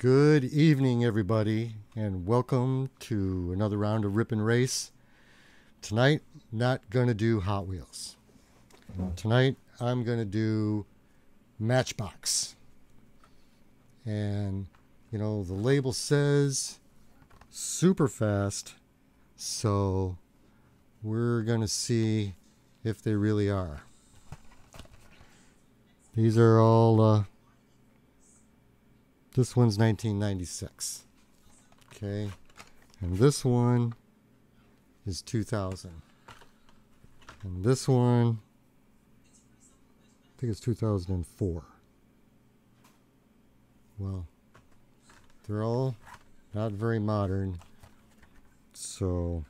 Good evening, everybody, and welcome to another round of Rip and Race. Tonight, not gonna do Hot Wheels. Tonight, I'm gonna do Matchbox. And, you know, the label says super fast, so we're gonna see if they really are. These are all uh, this one's 1996. Okay. And this one is 2000. And this one, I think it's 2004. Well, they're all not very modern. So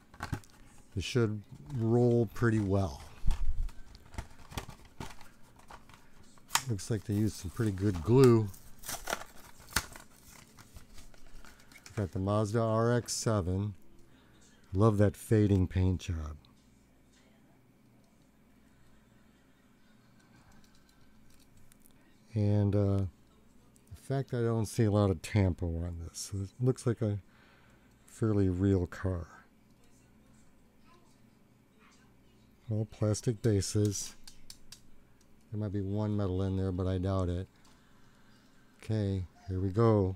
they should roll pretty well. Looks like they used some pretty good glue. Got the Mazda RX-7. Love that fading paint job. And uh, the fact I don't see a lot of tampo on this. It looks like a fairly real car. All plastic bases. There might be one metal in there, but I doubt it. Okay, here we go.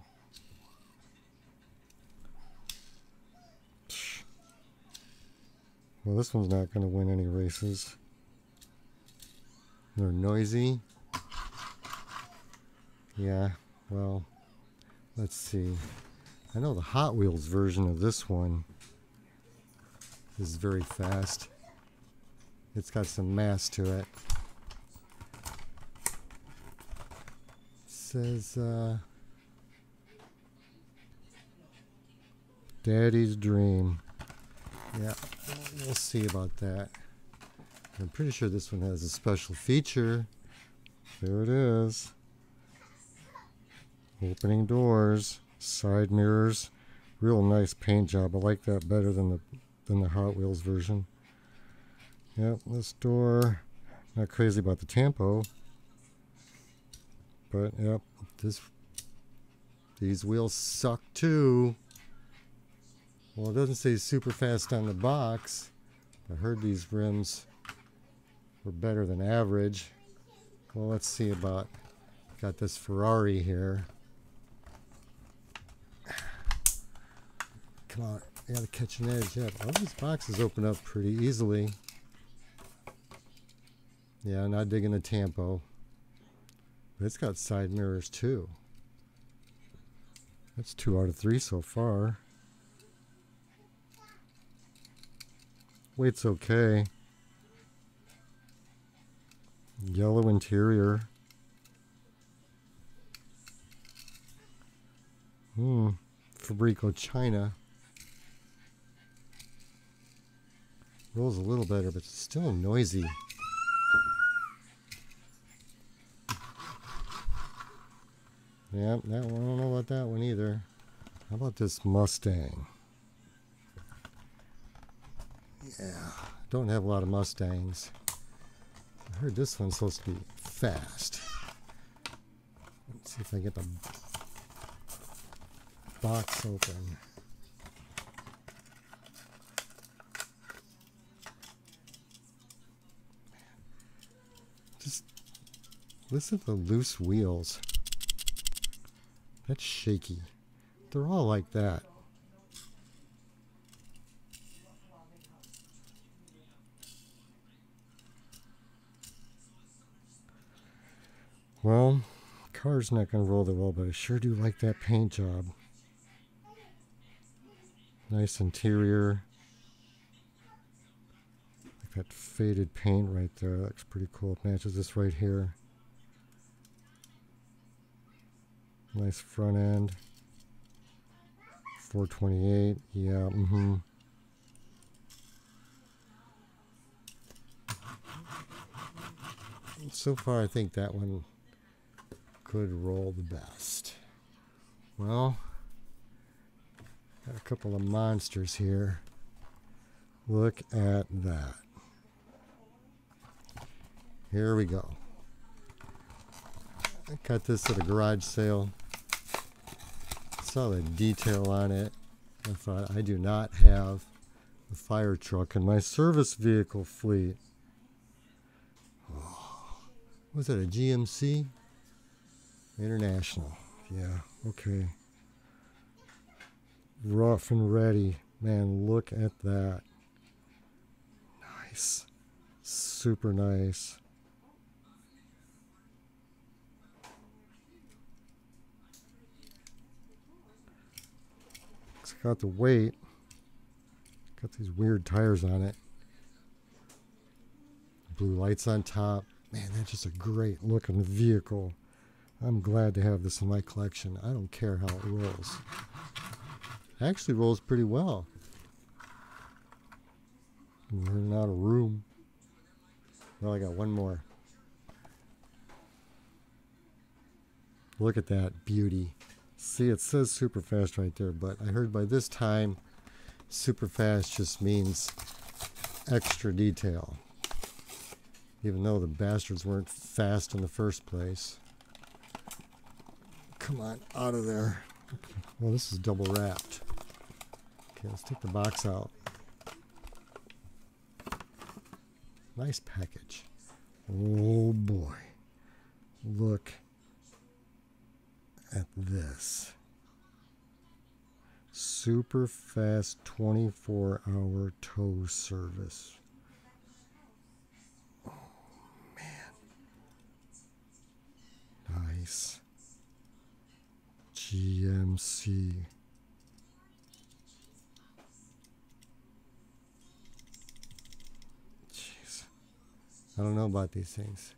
Well, this one's not going to win any races. They're noisy. Yeah, well, let's see. I know the Hot Wheels version of this one is very fast. It's got some mass to it. says, uh, Daddy's Dream. Yeah, we'll see about that. I'm pretty sure this one has a special feature. There it is. Opening doors, side mirrors, real nice paint job. I like that better than the than the Hot Wheels version. Yep, this door. Not crazy about the tampo. but yep, this these wheels suck too. Well, it doesn't say super fast on the box. I heard these rims were better than average. Well, let's see about, got this Ferrari here. Come on, I gotta catch an edge. Yeah, all these boxes open up pretty easily. Yeah, not digging the tampo. But it's got side mirrors too. That's two out of three so far. Weight's okay. Yellow interior. Hmm. Fabrico China. Rolls a little better, but still noisy. Yep, that one, I don't know about that one either. How about this Mustang? Yeah, don't have a lot of Mustangs. I heard this one's supposed to be fast. Let's see if I get the box open. Just listen to the loose wheels. That's shaky. They're all like that. Well, car's not going to roll that well, but I sure do like that paint job. Nice interior. Like that faded paint right there. That looks pretty cool. It matches this right here. Nice front end. 428. Yeah, mm-hmm. So far, I think that one could roll the best. Well, got a couple of monsters here. Look at that. Here we go. I got this at a garage sale. saw the detail on it. I thought I do not have a fire truck in my service vehicle fleet. Oh, was that a GMC? International. Yeah, okay. Rough and ready. Man, look at that. Nice. Super nice. It's got the weight. Got these weird tires on it. Blue lights on top. Man, that's just a great looking vehicle. I'm glad to have this in my collection. I don't care how it rolls. It actually rolls pretty well. I'm running out of room. Well, I got one more. Look at that beauty. See, it says super fast right there, but I heard by this time, super fast just means extra detail. Even though the bastards weren't fast in the first place. Come on, out of there. Okay. Well, this is double wrapped. Okay, let's take the box out. Nice package. Oh boy. Look at this. Super fast 24 hour tow service. Oh man. Nice. GMC. Jeez. I don't know about these things.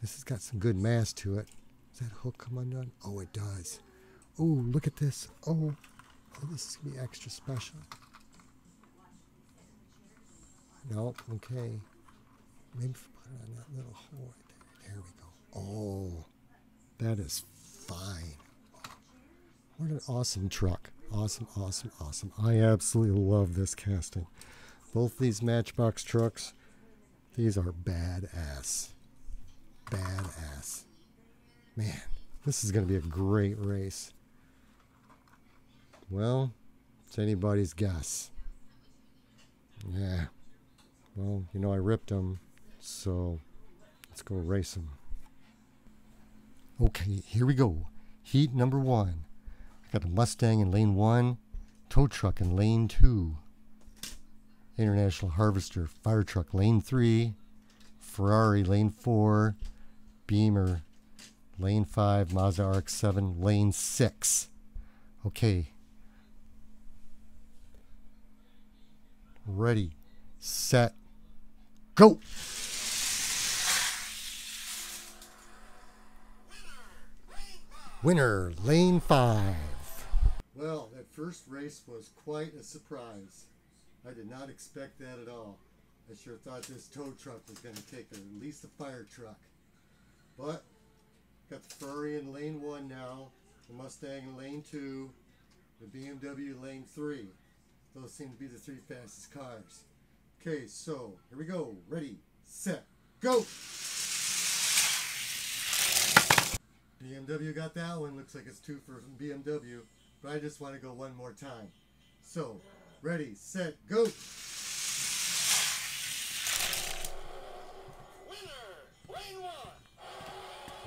This has got some good mass to it. Does that hook come undone? Oh, it does. Oh, look at this. Oh, oh this is going to be extra special. Nope, okay. Maybe put it on that little hole right there. There we go. Oh, that is fine. What an awesome truck. Awesome, awesome, awesome. I absolutely love this casting. Both these Matchbox trucks, these are badass. Badass. Man, this is going to be a great race. Well, it's anybody's guess. Yeah. Well, you know, I ripped them, so let's go race them. Okay, here we go. Heat number one. Got a Mustang in lane one, tow truck in lane two, International Harvester fire truck lane three, Ferrari lane four, Beamer lane five, Mazda RX-7 lane six. Okay. Ready, set, go. Winner, lane five. Well, that first race was quite a surprise. I did not expect that at all. I sure thought this tow truck was going to take at least a fire truck. But, got the Ferrari in lane one now, the Mustang in lane two, the BMW lane three. Those seem to be the three fastest cars. Okay, so, here we go. Ready, set, go! BMW got that one. Looks like it's two for BMW. But I just want to go one more time. So, ready, set, go!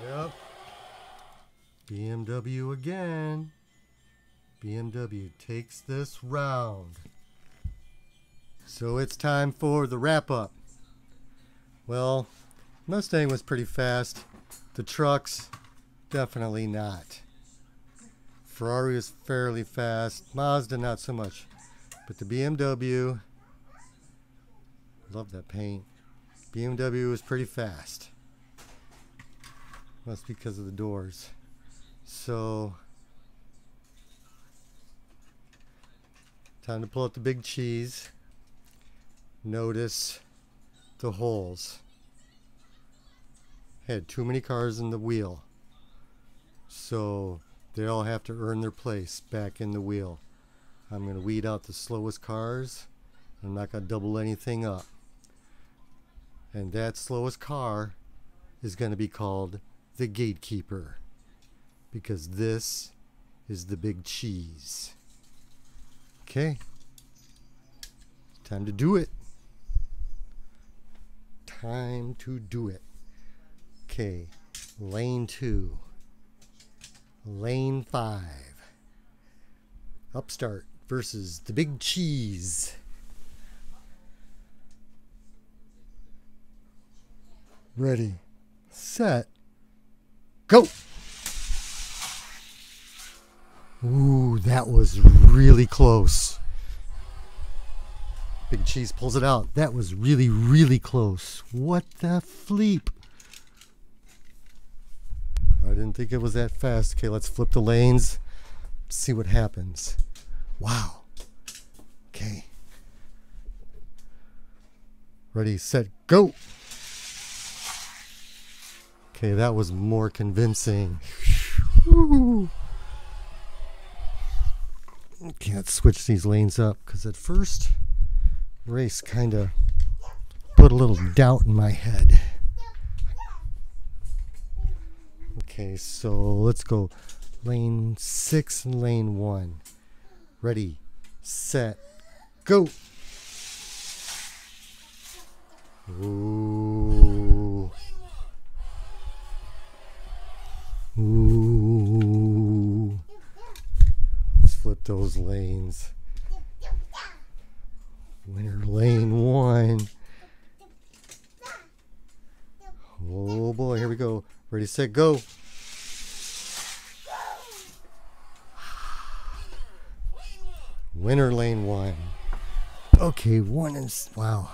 Yep. BMW again. BMW takes this round. So it's time for the wrap up. Well, Mustang was pretty fast. The trucks, definitely not. Ferrari is fairly fast. Mazda, not so much. But the BMW, love that paint. BMW is pretty fast. Must be because of the doors. So, time to pull out the big cheese. Notice the holes. Had too many cars in the wheel. So, they all have to earn their place back in the wheel. I'm going to weed out the slowest cars. I'm not going to double anything up. And that slowest car is going to be called the gatekeeper. Because this is the big cheese. Okay. Time to do it. Time to do it. Okay. Lane two. Lane five. Upstart versus the big cheese. Ready, set, go. Ooh, that was really close. Big Cheese pulls it out. That was really, really close. What the fleep? I didn't think it was that fast. Okay, let's flip the lanes. See what happens. Wow. Okay. Ready, set, go. Okay, that was more convincing. Whew. Can't switch these lanes up because at first race kind of put a little doubt in my head. Okay, so let's go lane six and lane one. Ready, set, go. Ooh. Ooh. Let's flip those lanes. Winner lane one. Oh boy, here we go. Ready, set, go. Winner lane one. Okay, one is wow.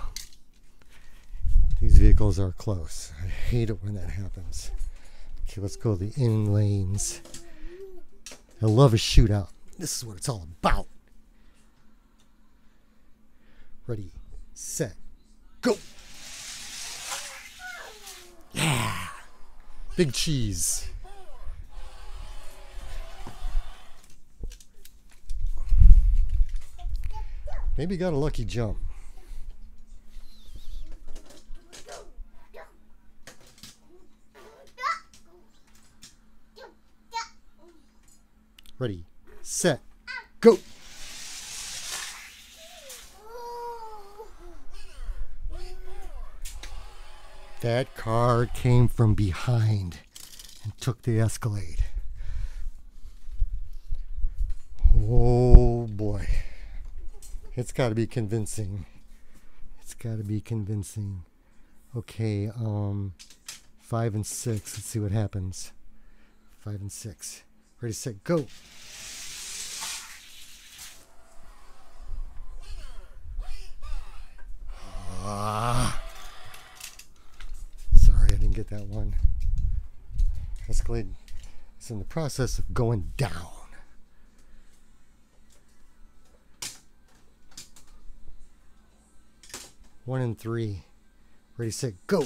These vehicles are close. I hate it when that happens. Okay, let's go the in lanes. I love a shootout. This is what it's all about. Ready, set, go. Yeah. Big cheese. Maybe got a lucky jump. Ready, set, go. That car came from behind and took the Escalade. Oh boy. It's got to be convincing. It's got to be convincing. Okay, um, five and six. Let's see what happens. Five and six. Ready, set, go. Ah. Sorry, I didn't get that one. Escalade is in the process of going down. One and three. Ready, set, go.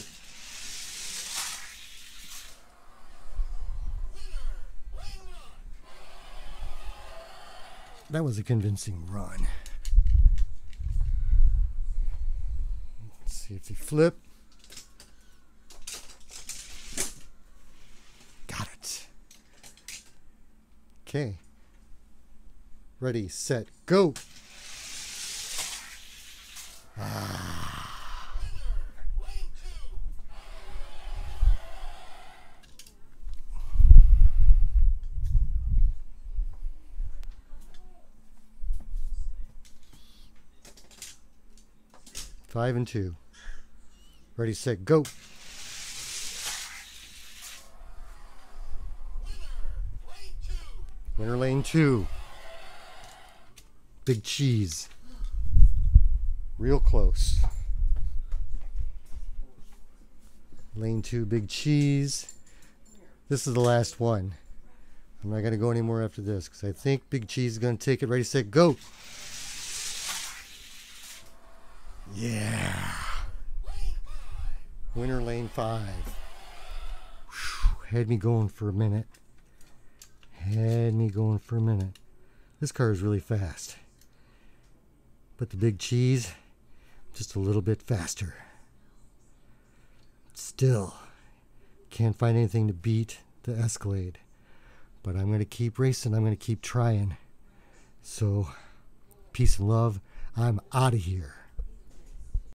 That was a convincing run. Let's see if he flip. Got it. Okay. Ready, set, go. Five and two. Ready, set, go. Winner lane two. Big cheese. Real close. Lane two, big cheese. This is the last one. I'm not going to go anymore after this because I think Big Cheese is going to take it. Ready, set, go. Yeah. Winter lane five. Whew, had me going for a minute. Had me going for a minute. This car is really fast. But the big cheese, just a little bit faster. Still, can't find anything to beat the Escalade. But I'm going to keep racing. I'm going to keep trying. So, peace and love. I'm out of here.